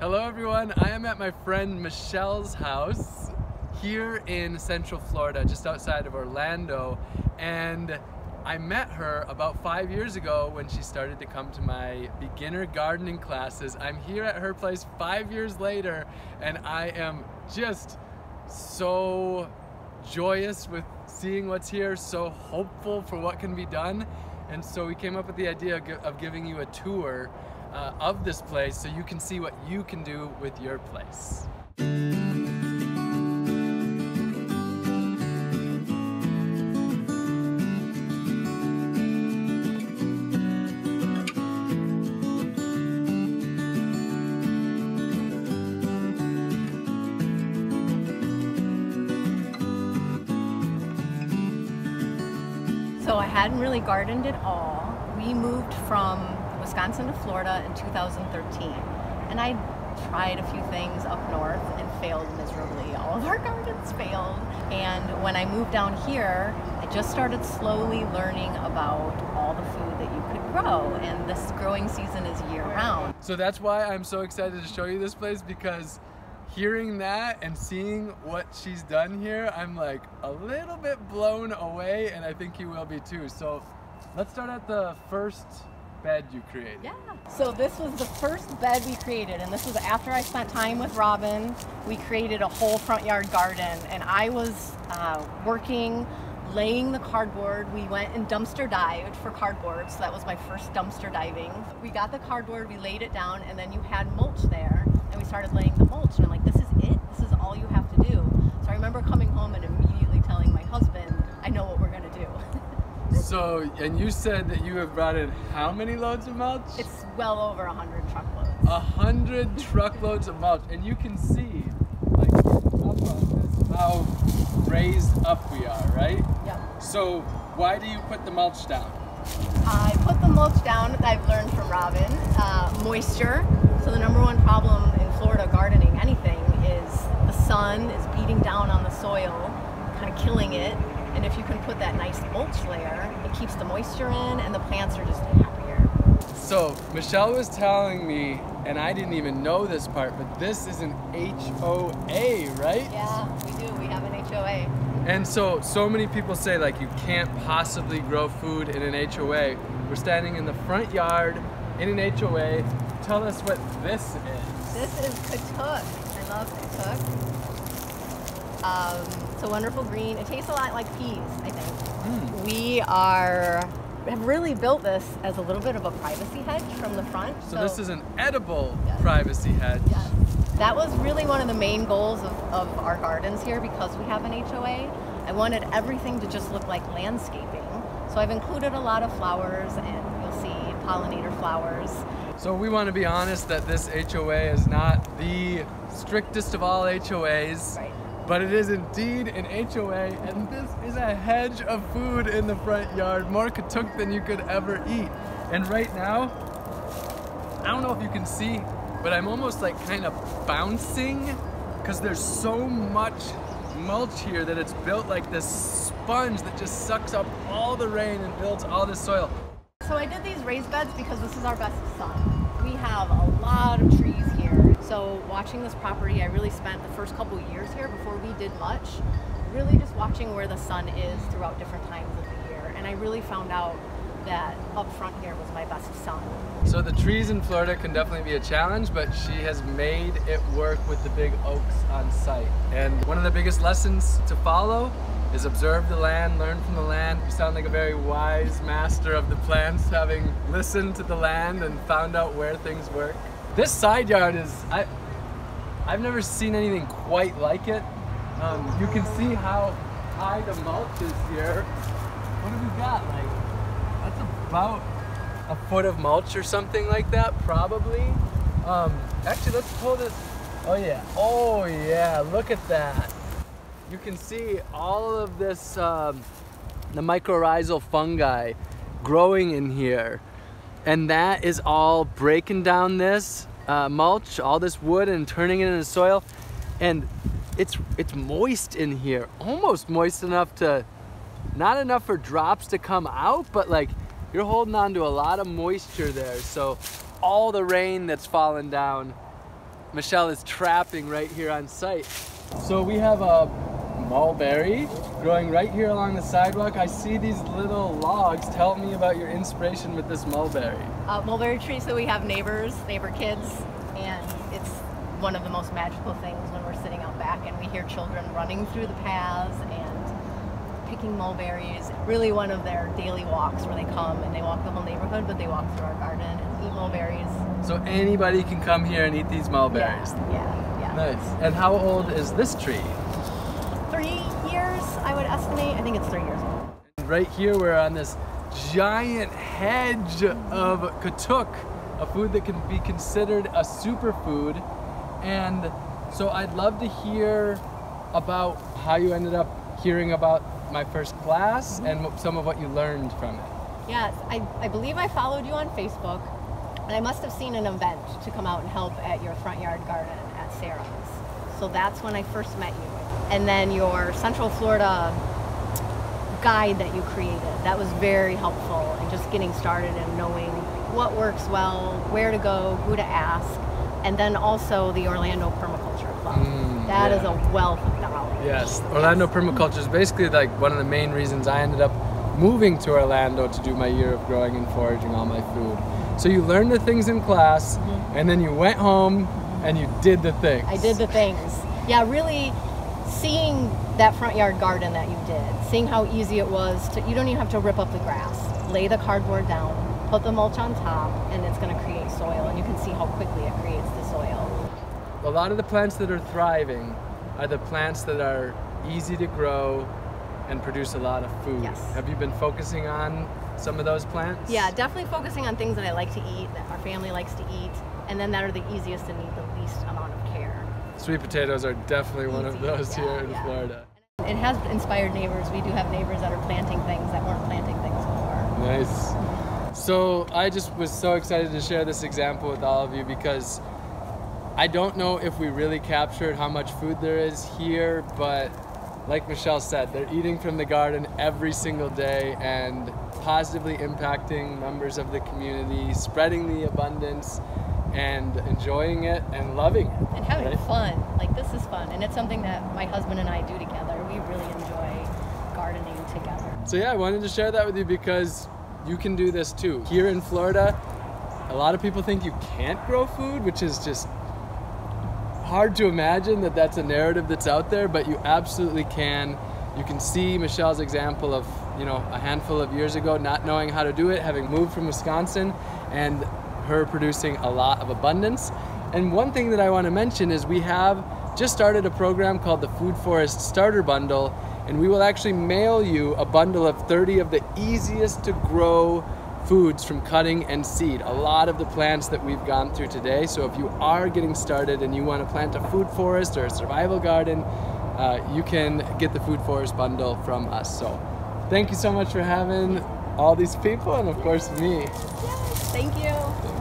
Hello everyone, I am at my friend Michelle's house here in Central Florida, just outside of Orlando, and I met her about five years ago when she started to come to my beginner gardening classes. I'm here at her place five years later, and I am just so joyous with seeing what's here, so hopeful for what can be done. And so we came up with the idea of giving you a tour uh, of this place so you can see what you can do with your place. So I hadn't really gardened at all. We moved from Wisconsin to Florida in 2013. And I tried a few things up north and failed miserably. All of our gardens failed. And when I moved down here, I just started slowly learning about all the food that you could grow. And this growing season is year round. So that's why I'm so excited to show you this place because hearing that and seeing what she's done here, I'm like a little bit blown away and I think you will be too. So let's start at the first bed you created. Yeah. So this was the first bed we created and this was after I spent time with Robin. We created a whole front yard garden and I was uh, working laying the cardboard. We went and dumpster dived for cardboard, so that was my first dumpster diving. We got the cardboard, we laid it down, and then you had mulch there, and we started laying the mulch, and I'm like, this is it, this is all you have to do. So I remember coming home and immediately telling my husband, I know what we're gonna do. So, and you said that you have brought in how many loads of mulch? It's well over a hundred truckloads. A hundred truckloads of mulch, and you can see, like, this, how raised up we are, right? Yep. So, why do you put the mulch down? I put the mulch down, I've learned from Robin, uh, moisture. So the number one problem in Florida gardening, anything, is the sun is beating down on the soil, kind of killing it, and if you can put that nice mulch layer, it keeps the moisture in and the plants are just happier. So Michelle was telling me, and I didn't even know this part, but this is an HOA, right? Yeah, we do. We have an HOA. And so, so many people say like you can't possibly grow food in an HOA. We're standing in the front yard in an HOA. Tell us what this is. This is Katuk. I love Katuk. Um, it's a wonderful green. It tastes a lot like peas, I think. Mm. We are have really built this as a little bit of a privacy hedge from the front. So, so this is an edible yes. privacy hedge. Yes. That was really one of the main goals of, of our gardens here because we have an HOA. I wanted everything to just look like landscaping. So I've included a lot of flowers and you'll see pollinator flowers. So we want to be honest that this HOA is not the strictest of all HOAs. Right but it is indeed an HOA, and this is a hedge of food in the front yard, more katuk than you could ever eat. And right now, I don't know if you can see, but I'm almost like kind of bouncing because there's so much mulch here that it's built like this sponge that just sucks up all the rain and builds all the soil. So I did these raised beds because this is our best sun. We have a lot of trees here so watching this property, I really spent the first couple years here before we did much, really just watching where the sun is throughout different times of the year. And I really found out that up front here was my best sun. So the trees in Florida can definitely be a challenge, but she has made it work with the big oaks on site. And one of the biggest lessons to follow is observe the land, learn from the land. You sound like a very wise master of the plants, having listened to the land and found out where things work. This side yard is, I, I've never seen anything quite like it. Um, you can see how high the mulch is here. What have we got? Like, that's about a foot of mulch or something like that, probably. Um, actually, let's pull this. Oh yeah, oh yeah, look at that. You can see all of this, um, the mycorrhizal fungi growing in here. And that is all breaking down this uh, mulch, all this wood and turning it into soil. And it's, it's moist in here, almost moist enough to, not enough for drops to come out, but like you're holding on to a lot of moisture there. So all the rain that's fallen down Michelle is trapping right here on site. So we have a mulberry growing right here along the sidewalk. I see these little logs. Tell me about your inspiration with this mulberry. Uh, mulberry tree, so we have neighbors, neighbor kids, and it's one of the most magical things when we're sitting out back and we hear children running through the paths and picking mulberries. Really one of their daily walks where they come and they walk the whole neighborhood, but they walk through our garden and eat mulberries. So anybody can come here and eat these mulberries. Yeah, yeah, yeah. Nice. And how old is this tree? I would estimate. I think it's three years old. Right here, we're on this giant hedge of katuk, a food that can be considered a superfood. And so I'd love to hear about how you ended up hearing about my first class and some of what you learned from it. Yes, I, I believe I followed you on Facebook, and I must have seen an event to come out and help at your front yard garden at Sarah's. So that's when I first met you. And then your Central Florida guide that you created, that was very helpful in just getting started and knowing what works well, where to go, who to ask, and then also the Orlando Permaculture Club. Mm, That is yeah. a wealth of knowledge. Yes, Orlando Permaculture is basically like one of the main reasons I ended up moving to Orlando to do my year of growing and foraging all my food. So you learned the things in class, and then you went home and you did the things. I did the things. Yeah, really seeing that front yard garden that you did, seeing how easy it was to, you don't even have to rip up the grass. Lay the cardboard down, put the mulch on top, and it's going to create soil, and you can see how quickly it creates the soil. A lot of the plants that are thriving are the plants that are easy to grow and produce a lot of food. Yes. Have you been focusing on some of those plants? Yeah, definitely focusing on things that I like to eat, that our family likes to eat, and then that are the easiest and need the least amount of care. Sweet potatoes are definitely one of those yeah, here in yeah. Florida. It has inspired neighbors. We do have neighbors that are planting things that weren't planting things before. Nice. Mm-hmm. So I just was so excited to share this example with all of you because I don't know if we really captured how much food there is here, but like Michelle said, they're eating from the garden every single day and positively impacting members of the community, spreading the abundance and enjoying it and loving it. and having right? fun. Like this is fun, and it's something that my husband and I do together. We really enjoy gardening together. So yeah, I wanted to share that with you because you can do this too. Here in Florida, a lot of people think you can't grow food, which is just hard to imagine that that's a narrative that's out there, but you absolutely can. You can see Michelle's example of, you know, a handful of years ago not knowing how to do it, having moved from Wisconsin and her producing a lot of abundance. And one thing that I want to mention is we have just started a program called the Food Forest Starter Bundle, and we will actually mail you a bundle of 30 of the easiest to grow foods from cutting and seed. A lot of the plants that we've gone through today. So if you are getting started and you want to plant a food forest or a survival garden, uh, you can get the Food Forest Bundle from us. So thank you so much for having all these people and of course me. Yes, thank you. Thank you.